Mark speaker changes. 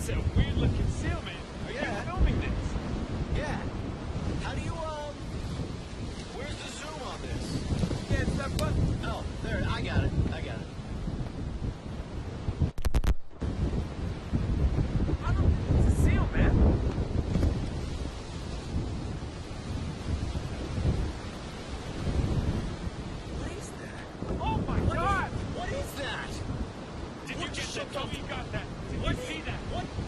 Speaker 1: That's a weird looking seal, man. Are
Speaker 2: Yeah.
Speaker 1: you filming this?
Speaker 2: Yeah. How do you, um... Where's the zoom on this?
Speaker 1: Yeah, it's that button.
Speaker 2: Oh, there, I got it. I got it.
Speaker 1: I don't it's a seal, man.
Speaker 2: What is that?
Speaker 1: Oh my
Speaker 2: What is-
Speaker 1: god!
Speaker 2: What is that?
Speaker 1: Did you get that? Tell me you got that. You see that?
Speaker 2: What?